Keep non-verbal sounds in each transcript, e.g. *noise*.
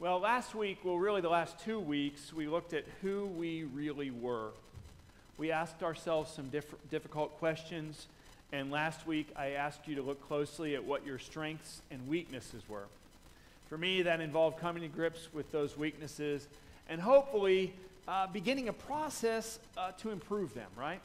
Well, last week, well, really the last two weeks, we looked at who we really were. We asked ourselves some diff- difficult questions, and last week I asked you to look closely at what your strengths and weaknesses were. For me, that involved coming to grips with those weaknesses and hopefully uh, beginning a process uh, to improve them, right?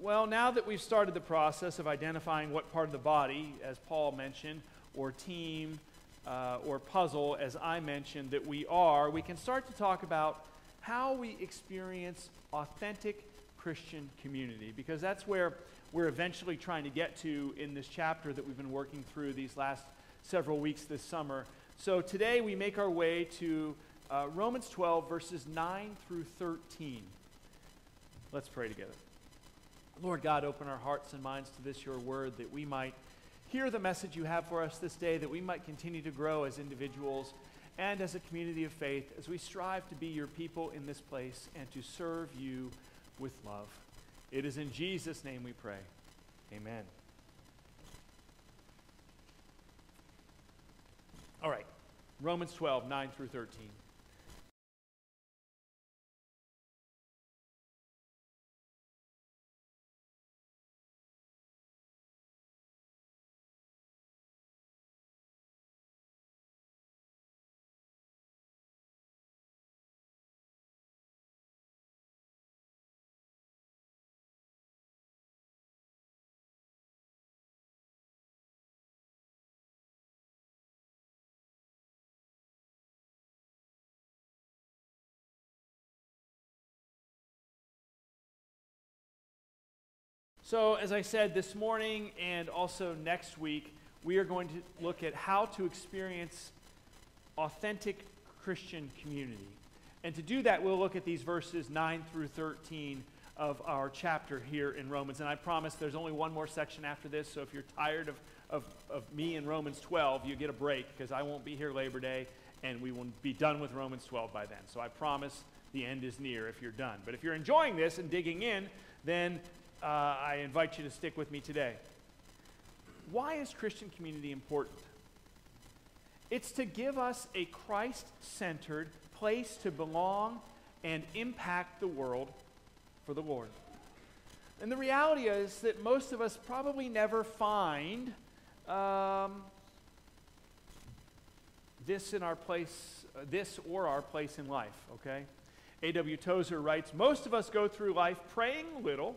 Well, now that we've started the process of identifying what part of the body, as Paul mentioned, or team, uh, or puzzle, as I mentioned, that we are, we can start to talk about how we experience authentic Christian community, because that's where we're eventually trying to get to in this chapter that we've been working through these last several weeks this summer. So today we make our way to uh, Romans 12, verses 9 through 13. Let's pray together. Lord God, open our hearts and minds to this, your word, that we might hear the message you have for us this day, that we might continue to grow as individuals and as a community of faith as we strive to be your people in this place and to serve you with love. It is in Jesus' name we pray. Amen. All right, Romans 12, 9 through 13. So, as I said this morning and also next week, we are going to look at how to experience authentic Christian community. And to do that, we'll look at these verses 9 through 13 of our chapter here in Romans. And I promise there's only one more section after this, so if you're tired of, of, of me in Romans 12, you get a break because I won't be here Labor Day and we will be done with Romans 12 by then. So I promise the end is near if you're done. But if you're enjoying this and digging in, then uh, I invite you to stick with me today. Why is Christian community important? It's to give us a Christ centered place to belong and impact the world for the Lord. And the reality is that most of us probably never find um, this in our place, uh, this or our place in life, okay? A.W. Tozer writes Most of us go through life praying little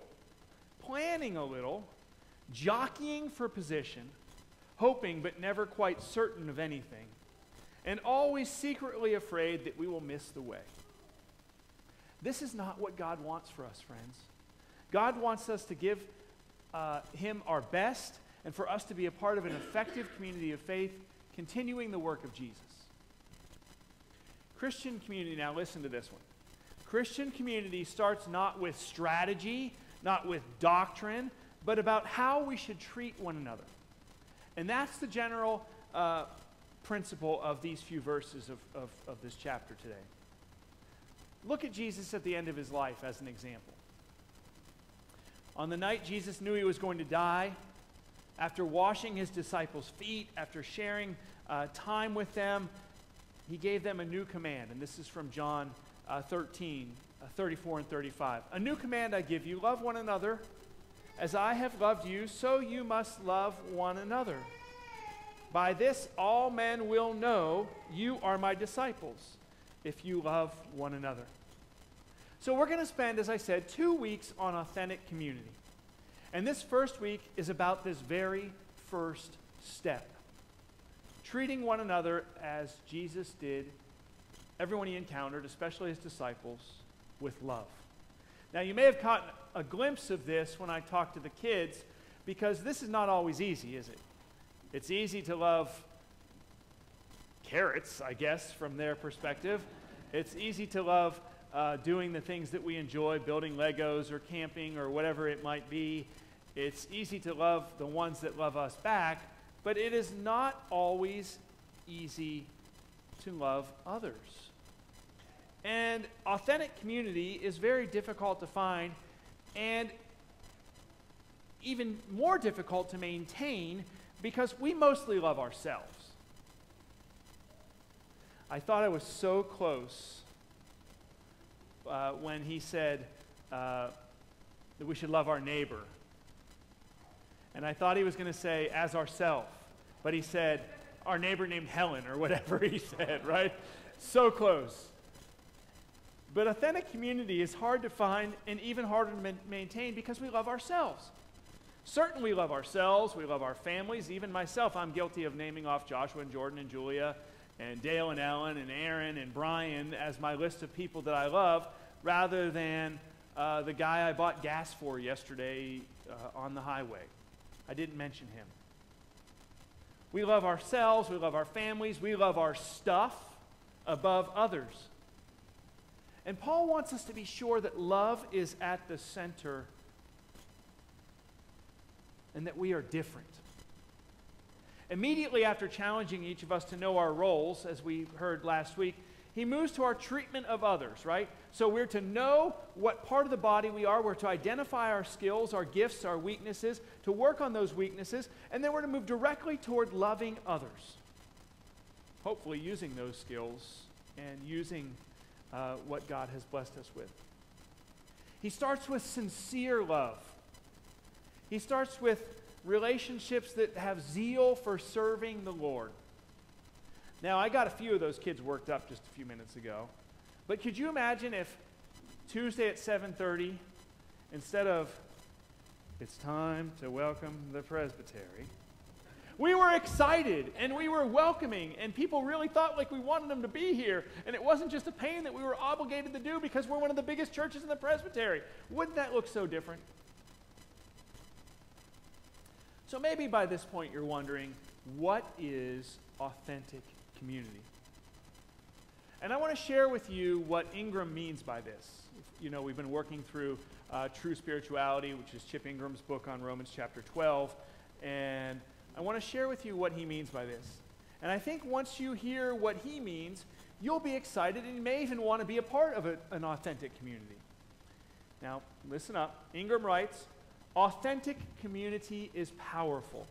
planning a little, jockeying for position, hoping but never quite certain of anything, and always secretly afraid that we will miss the way. This is not what God wants for us, friends. God wants us to give uh, Him our best and for us to be a part of an effective community of faith, continuing the work of Jesus. Christian community, now listen to this one. Christian community starts not with strategy not with doctrine, but about how we should treat one another. And that's the general uh, principle of these few verses of, of, of this chapter today. Look at Jesus at the end of his life as an example. On the night Jesus knew he was going to die, after washing his disciples' feet, after sharing uh, time with them, he gave them a new command. And this is from John uh, 13, uh, Uh, 34 and 35. A new command I give you love one another. As I have loved you, so you must love one another. By this, all men will know you are my disciples if you love one another. So, we're going to spend, as I said, two weeks on authentic community. And this first week is about this very first step treating one another as Jesus did everyone he encountered, especially his disciples, with love. Now, you may have caught a glimpse of this when I talked to the kids, because this is not always easy, is it? It's easy to love carrots, I guess, from their perspective. It's easy to love uh, doing the things that we enjoy, building Legos or camping or whatever it might be. It's easy to love the ones that love us back, but it is not always easy to love others. And authentic community is very difficult to find and even more difficult to maintain because we mostly love ourselves. I thought I was so close uh, when he said uh, that we should love our neighbor. And I thought he was going to say, as ourself. But he said, our neighbor named Helen, or whatever *laughs* he said, right? So close. But authentic community is hard to find and even harder to maintain because we love ourselves. Certain we love ourselves, we love our families. Even myself, I'm guilty of naming off Joshua and Jordan and Julia and Dale and Ellen and Aaron and Brian as my list of people that I love rather than uh, the guy I bought gas for yesterday uh, on the highway. I didn't mention him. We love ourselves, we love our families, we love our stuff above others. And Paul wants us to be sure that love is at the center and that we are different. Immediately after challenging each of us to know our roles, as we heard last week, he moves to our treatment of others, right? So we're to know what part of the body we are. We're to identify our skills, our gifts, our weaknesses, to work on those weaknesses, and then we're to move directly toward loving others. Hopefully, using those skills and using uh, what God has blessed us with. He starts with sincere love. He starts with relationships that have zeal for serving the Lord. Now, I got a few of those kids worked up just a few minutes ago. But could you imagine if Tuesday at 7:30 instead of it's time to welcome the presbytery, we were excited and we were welcoming and people really thought like we wanted them to be here and it wasn't just a pain that we were obligated to do because we're one of the biggest churches in the presbytery. Wouldn't that look so different? So maybe by this point you're wondering, what is authentic community. And I want to share with you what Ingram means by this. You know, we've been working through uh, True Spirituality, which is Chip Ingram's book on Romans chapter 12. And I want to share with you what he means by this. And I think once you hear what he means, you'll be excited and you may even want to be a part of a, an authentic community. Now, listen up. Ingram writes Authentic community is powerful.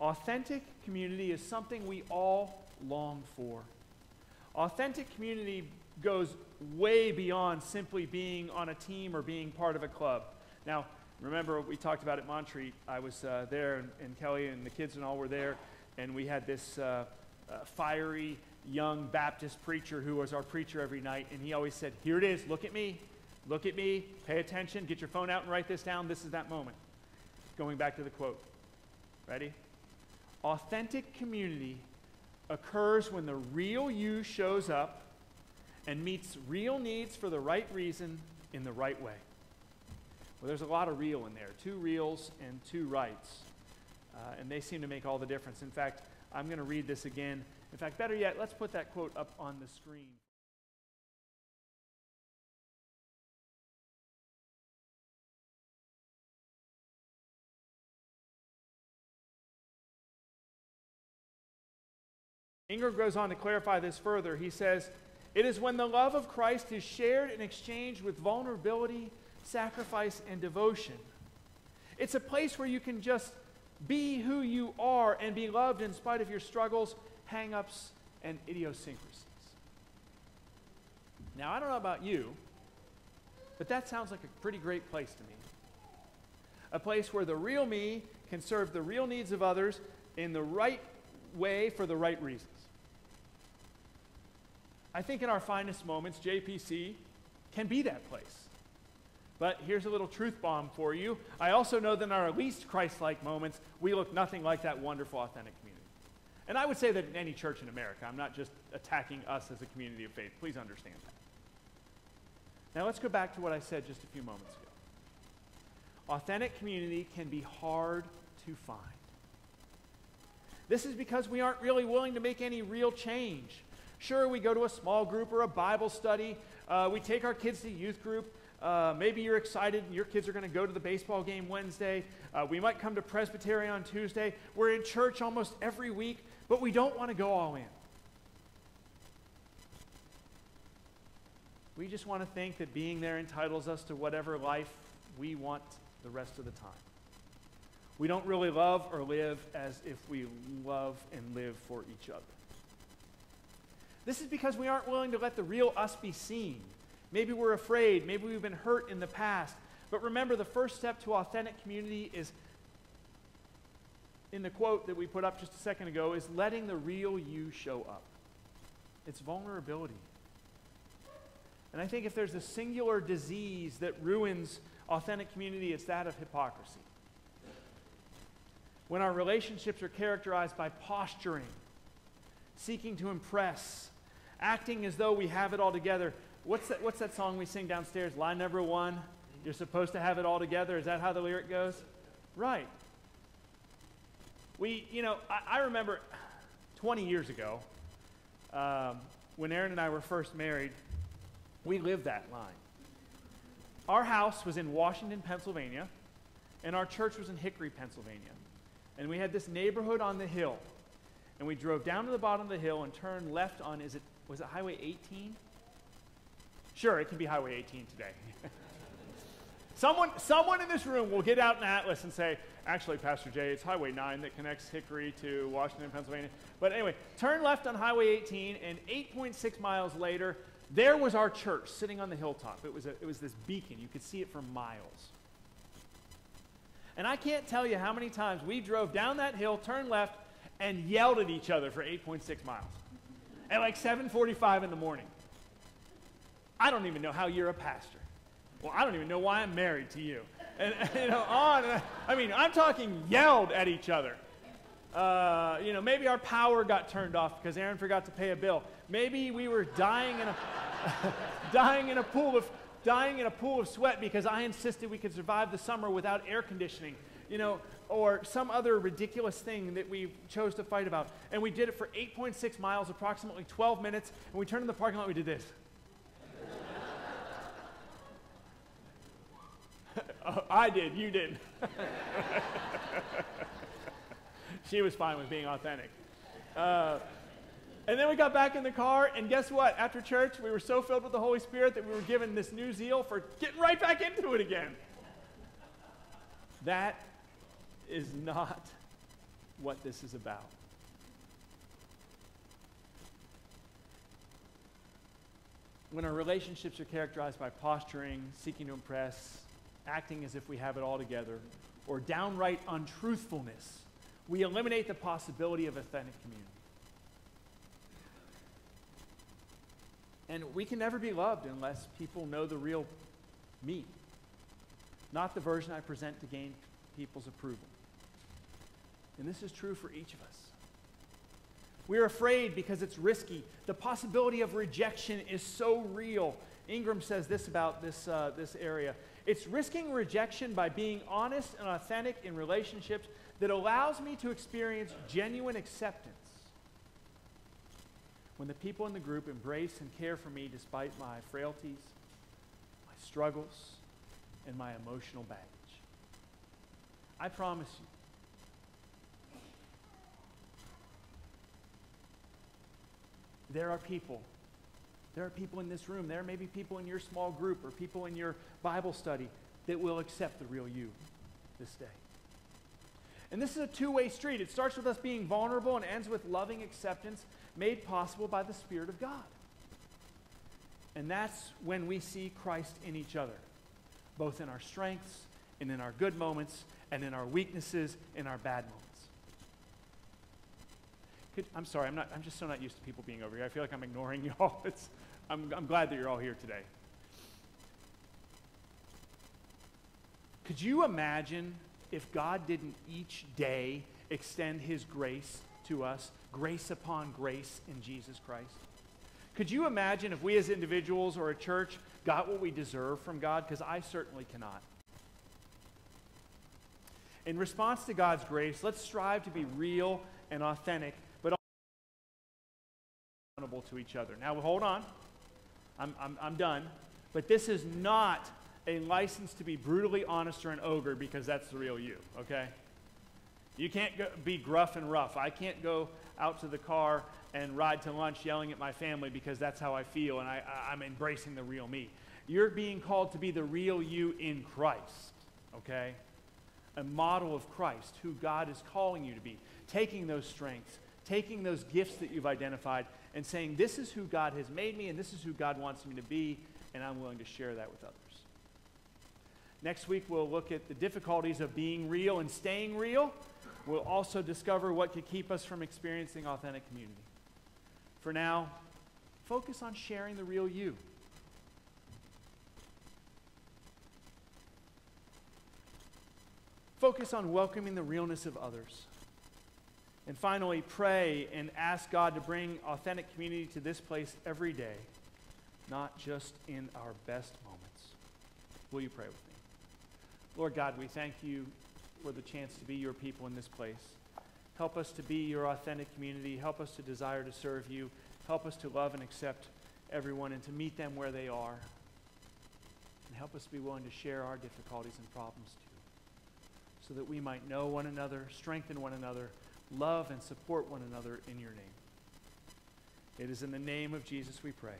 Authentic community is something we all long for. Authentic community goes way beyond simply being on a team or being part of a club. Now, remember we talked about at Montreat. I was uh, there, and, and, Kelly and the kids and all were there, and we had this uh, uh, fiery young Baptist preacher who was our preacher every night, and he always said, Here it is, look at me, look at me, pay attention, get your phone out and write this down. This is that moment. Going back to the quote. Ready? Authentic community occurs when the real you shows up and meets real needs for the right reason in the right way. Well, there's a lot of real in there two reals and two rights. Uh, and they seem to make all the difference. In fact, I'm going to read this again. In fact, better yet, let's put that quote up on the screen. Ingram goes on to clarify this further. He says, It is when the love of Christ is shared and exchanged with vulnerability, sacrifice, and devotion. It's a place where you can just be who you are and be loved in spite of your struggles, hang ups, and idiosyncrasies. Now, I don't know about you, but that sounds like a pretty great place to me. A place where the real me can serve the real needs of others in the right way for the right reasons. I think in our finest moments, JPC can be that place. But here's a little truth bomb for you. I also know that in our least Christ like moments, we look nothing like that wonderful, authentic community. And I would say that in any church in America, I'm not just attacking us as a community of faith. Please understand that. Now let's go back to what I said just a few moments ago. Authentic community can be hard to find. This is because we aren't really willing to make any real change. Sure, we go to a small group or a Bible study. Uh, we take our kids to youth group. Uh, maybe you're excited and your kids are going to go to the baseball game Wednesday. Uh, we might come to Presbytery on Tuesday. We're in church almost every week, but we don't want to go all in. We just want to think that being there entitles us to whatever life we want the rest of the time. We don't really love or live as if we love and live for each other. This is because we aren't willing to let the real us be seen. Maybe we're afraid. Maybe we've been hurt in the past. But remember, the first step to authentic community is, in the quote that we put up just a second ago, is letting the real you show up. It's vulnerability. And I think if there's a singular disease that ruins authentic community, it's that of hypocrisy. When our relationships are characterized by posturing, seeking to impress, acting as though we have it all together. What's that, what's that song we sing downstairs? Line number one. You're supposed to have it all together. Is that how the lyric goes? Right. We, you know, I, I remember 20 years ago, um, when Aaron and I were first married, we lived that line. Our house was in Washington, Pennsylvania, and our church was in Hickory, Pennsylvania. And we had this neighborhood on the hill. And we drove down to the bottom of the hill and turned left on, is it, was it Highway 18? Sure, it can be Highway 18 today. *laughs* someone, someone in this room will get out an atlas and say, actually, Pastor Jay, it's Highway 9 that connects Hickory to Washington, Pennsylvania. But anyway, turn left on Highway 18, and 8.6 miles later, there was our church sitting on the hilltop. It was, a, it was this beacon. You could see it for miles. And I can't tell you how many times we drove down that hill, turned left, and yelled at each other for 8.6 miles at like 7:45 in the morning. I don't even know how you're a pastor. Well, I don't even know why I'm married to you. And, *laughs* you know, on. I mean, I'm talking yelled at each other. Uh, you know, maybe our power got turned off because Aaron forgot to pay a bill. Maybe we were dying in a *laughs* dying in a pool of dying in a pool of sweat because I insisted we could survive the summer without air conditioning. You know, or some other ridiculous thing that we chose to fight about. And we did it for 8.6 miles, approximately 12 minutes, and we turned in the parking lot we did this. oh, *laughs* I did, you didn't. *laughs* she was fine with being authentic. Uh, and then we got back in the car, and guess what? After church, we were so filled with the Holy Spirit that we were given this new zeal for getting right back into it again. That is not what this is about. When our relationships are characterized by posturing, seeking to impress, acting as if we have it all together, or downright untruthfulness, we eliminate the possibility of authentic community. And we can never be loved unless people know the real me, not the version I present to gain people's approval. And this is true for each of us. We're afraid because it's risky. The possibility of rejection is so real. Ingram says this about this, uh, this area it's risking rejection by being honest and authentic in relationships that allows me to experience genuine acceptance when the people in the group embrace and care for me despite my frailties, my struggles, and my emotional baggage. I promise you, there are people. There are people in this room. There may be people in your small group or people in your Bible study that will accept the real you this day. And this is a two way street. It starts with us being vulnerable and ends with loving acceptance made possible by the Spirit of God. And that's when we see Christ in each other, both in our strengths and in our good moments and in our weaknesses, in our bad moments. Could, I'm sorry, I'm, not, I'm just so not used to people being over here. I feel like I'm ignoring *laughs* y'all. It's, I'm, I'm glad that you're all here today. Could you imagine if God didn't each day extend his grace to us grace upon grace in Jesus Christ? Could you imagine if we as individuals or a church got what we deserve from God? Because I certainly cannot. In response to God's grace, let's strive to be real and authentic, accountable to each other. Now, hold on. I'm, I'm, I'm done. But this is not a license to be brutally honest or an ogre because that's the real you, okay? You can't go, be gruff and rough. I can't go out to the car and ride to lunch yelling at my family because that's how I feel and I, I'm embracing the real me. You're being called to be the real you in Christ, okay? A model of Christ, who God is calling you to be, taking those strengths, taking those gifts that you've identified and saying, This is who God has made me, and this is who God wants me to be, and I'm willing to share that with others. Next week, we'll look at the difficulties of being real and staying real. We'll also discover what could keep us from experiencing authentic community. For now, focus on sharing the real you. Focus on welcoming the realness of others. And finally, pray and ask God to bring authentic community to this place every day, not just in our best moments. Will you pray with me? Lord God, we thank you for the chance to be your people in this place. Help us to be your authentic community. Help us to desire to serve you. Help us to love and accept everyone and to meet them where they are. And help us to be willing to share our difficulties and problems too so that we might know one another, strengthen one another, love and support one another in your name. It is in the name of Jesus we pray.